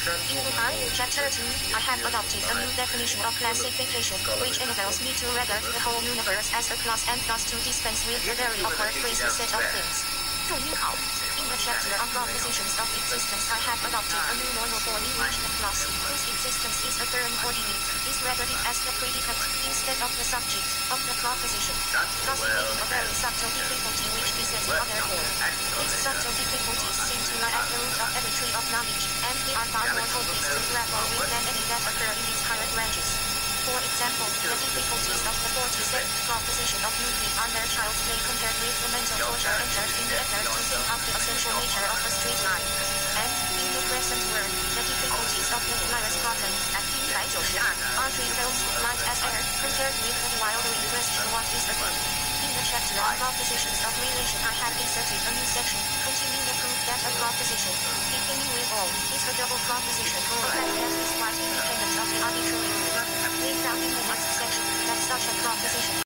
In chapter 2, I have adopted a new definition of classification, which enables me to regard the whole universe as a class and thus to dispense with the very awkward crazy set of things. In the chapter on propositions of existence, I have adopted a new monophony which the class whose existence is a term coordinate is regarded as the predicate instead of the subject of the proposition, thus a very subtle difficulty which besets other whole. This subtle root of every tree of knowledge, and they are far more hopeless to grapple with than any that occur in its higher branches. For example, the difficulties of the 47th proposition of Euclid are their child's play compared with the mental torture entered in the effort to think of the essential nature of a straight line. And, in the present work, the difficulties of the Elias problem, at P 192, are trivials, light as air, compared with the wildering question what is a thing chapter on propositions of relation I have inserted a new section, containing the proof that a proposition, beginning with all, is a double proposition or that its quite independence of the arbitrary rule. We found in the next section that such a proposition